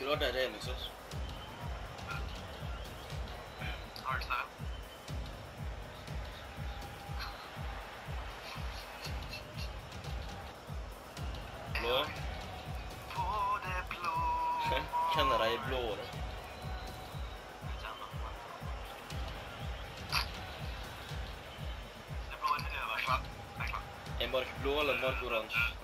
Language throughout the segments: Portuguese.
Skulle vært der hjemme hos oss. Hard style. blå. Kjenner deg blå eller mark oransje?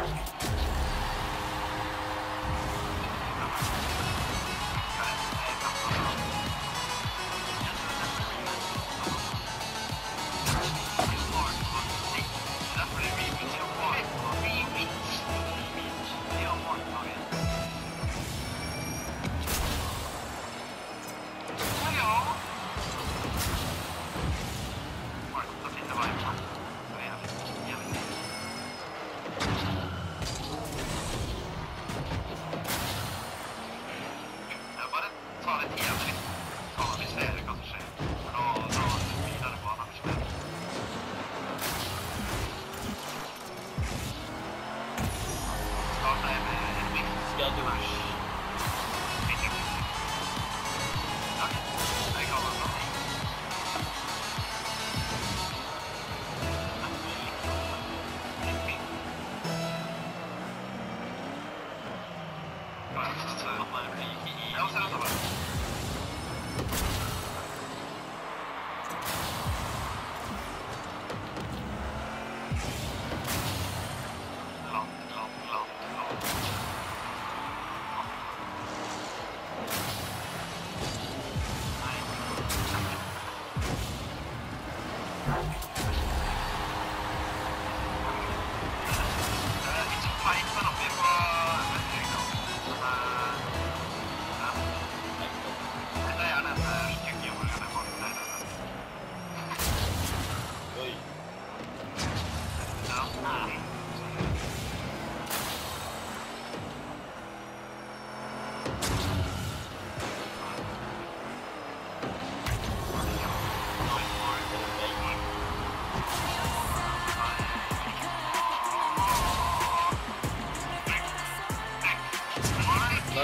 Yeah.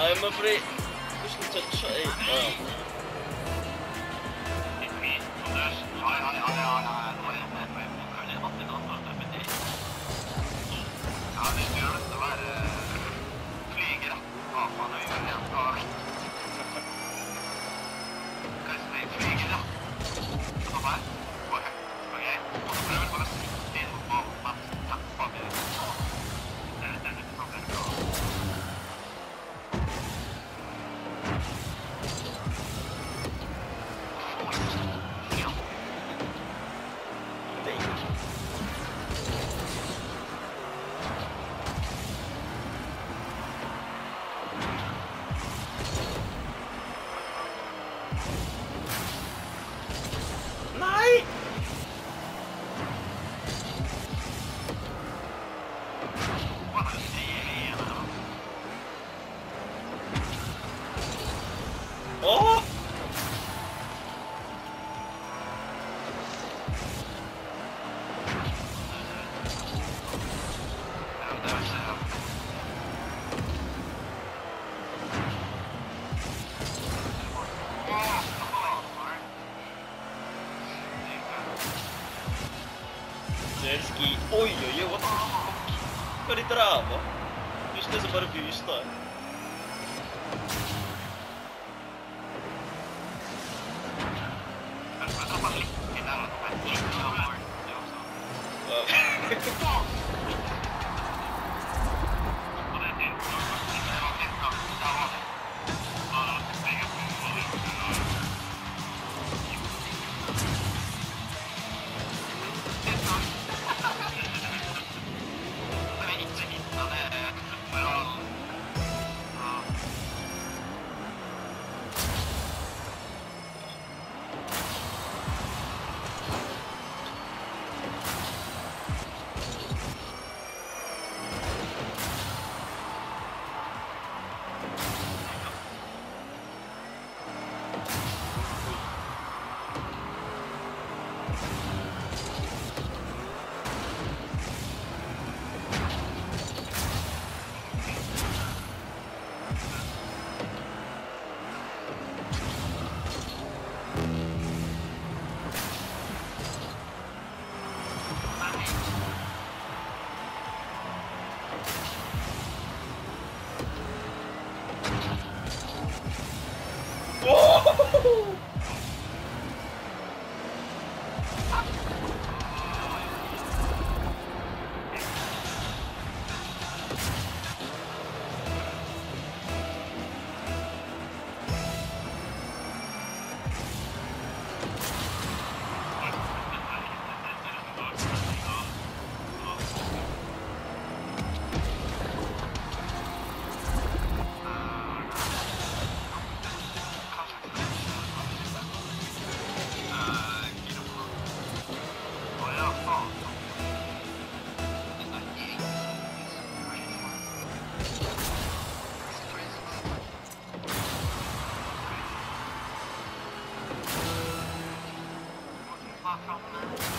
I'm afraid. bit... Just to try... Oh! Oj, oj, oj, what the fuck? Vad är det där va? Just det som bara vi just där. Fuck! trauma